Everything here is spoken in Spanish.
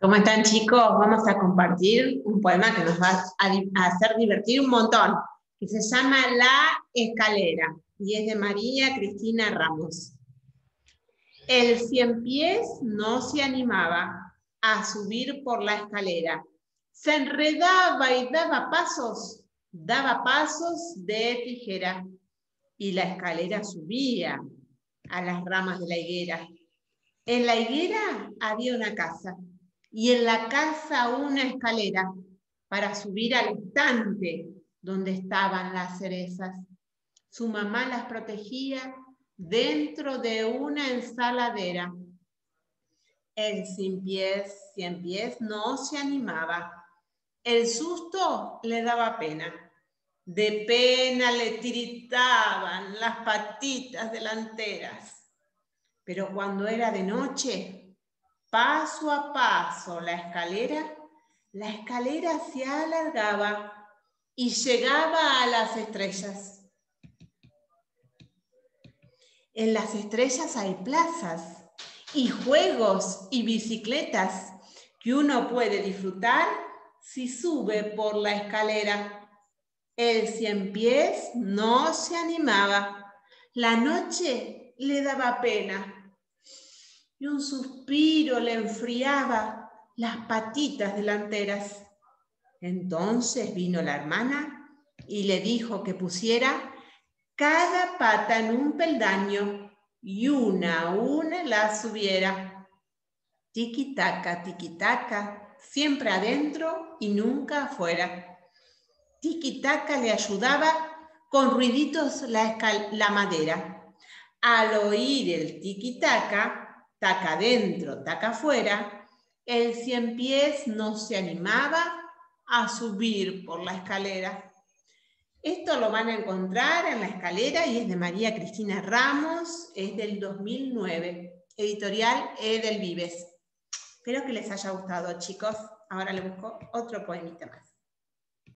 ¿Cómo están chicos? Vamos a compartir un poema que nos va a hacer divertir un montón, que se llama La Escalera y es de María Cristina Ramos. El cien pies no se animaba a subir por la escalera. Se enredaba y daba pasos, daba pasos de tijera y la escalera subía a las ramas de la higuera. En la higuera había una casa y en la casa una escalera para subir al estante donde estaban las cerezas. Su mamá las protegía dentro de una ensaladera. El sin pies, cien pies, no se animaba. El susto le daba pena. De pena le tiritaban las patitas delanteras. Pero cuando era de noche, paso a paso la escalera, la escalera se alargaba y llegaba a las estrellas. En las estrellas hay plazas y juegos y bicicletas que uno puede disfrutar si sube por la escalera. El cien pies no se animaba. La noche le daba pena y un suspiro le enfriaba las patitas delanteras. Entonces vino la hermana y le dijo que pusiera cada pata en un peldaño y una a una la subiera. Tiki-taka, tiki-taka, siempre adentro y nunca afuera. Tiki-taka le ayudaba con ruiditos la, madera. Al oír el tiki-taka, taca adentro, taca afuera, el cien pies no se animaba a subir por la escalera. Esto lo van a encontrar en la escalera y es de María Cristina Ramos, es del 2009, editorial Edel Vives. Espero que les haya gustado, chicos. Ahora le busco otro poemita más.